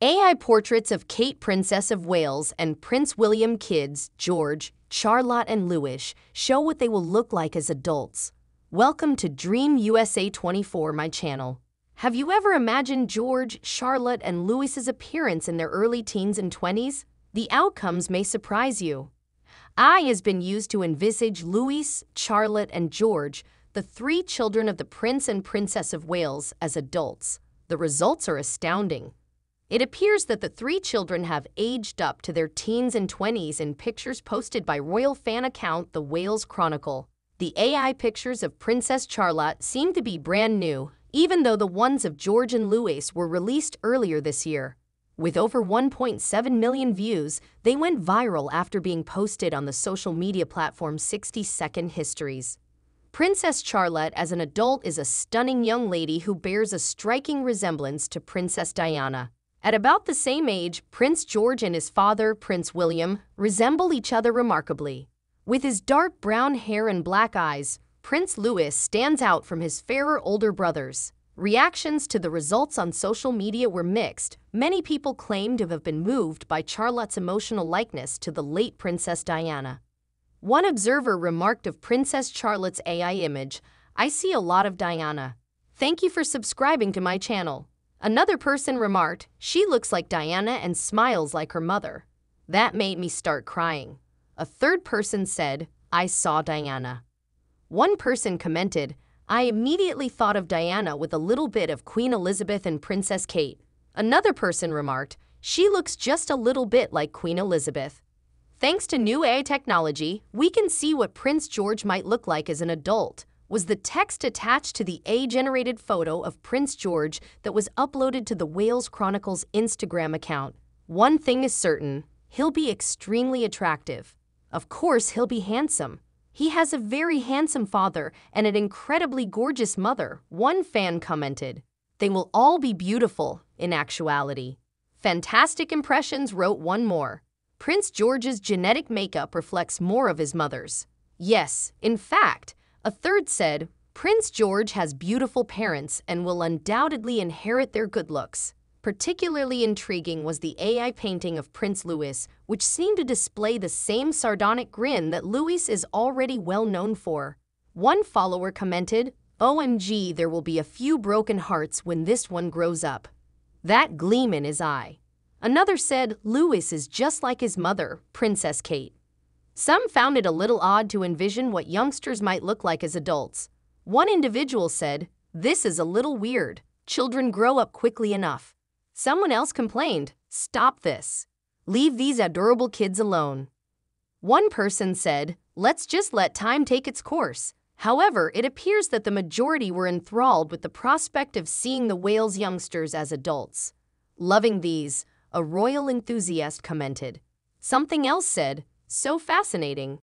AI portraits of Kate, Princess of Wales, and Prince William kids, George, Charlotte, and Louis, show what they will look like as adults. Welcome to Dream USA 24, my channel. Have you ever imagined George, Charlotte, and Louis's appearance in their early teens and 20s? The outcomes may surprise you. AI has been used to envisage Louis, Charlotte, and George, the three children of the Prince and Princess of Wales, as adults. The results are astounding. It appears that the three children have aged up to their teens and 20s in pictures posted by royal fan account The Wales Chronicle. The AI pictures of Princess Charlotte seem to be brand new, even though the ones of George and Louis were released earlier this year. With over 1.7 million views, they went viral after being posted on the social media platform 60 Second Histories. Princess Charlotte as an adult is a stunning young lady who bears a striking resemblance to Princess Diana. At about the same age, Prince George and his father, Prince William, resemble each other remarkably. With his dark brown hair and black eyes, Prince Louis stands out from his fairer older brothers. Reactions to the results on social media were mixed. Many people claimed to have been moved by Charlotte's emotional likeness to the late Princess Diana. One observer remarked of Princess Charlotte's AI image, I see a lot of Diana. Thank you for subscribing to my channel. Another person remarked, She looks like Diana and smiles like her mother. That made me start crying. A third person said, I saw Diana. One person commented, I immediately thought of Diana with a little bit of Queen Elizabeth and Princess Kate. Another person remarked, She looks just a little bit like Queen Elizabeth. Thanks to new AI technology, we can see what Prince George might look like as an adult was the text attached to the A-generated photo of Prince George that was uploaded to the Wales Chronicle's Instagram account. One thing is certain, he'll be extremely attractive. Of course, he'll be handsome. He has a very handsome father and an incredibly gorgeous mother, one fan commented. They will all be beautiful, in actuality. Fantastic Impressions wrote one more. Prince George's genetic makeup reflects more of his mother's. Yes, in fact, a third said, Prince George has beautiful parents and will undoubtedly inherit their good looks. Particularly intriguing was the AI painting of Prince Louis, which seemed to display the same sardonic grin that Louis is already well known for. One follower commented, OMG, there will be a few broken hearts when this one grows up. That gleam in his eye. Another said, Louis is just like his mother, Princess Kate. Some found it a little odd to envision what youngsters might look like as adults. One individual said, This is a little weird. Children grow up quickly enough. Someone else complained, Stop this. Leave these adorable kids alone. One person said, Let's just let time take its course. However, it appears that the majority were enthralled with the prospect of seeing the Wales youngsters as adults. Loving these, a royal enthusiast commented. Something else said, so fascinating.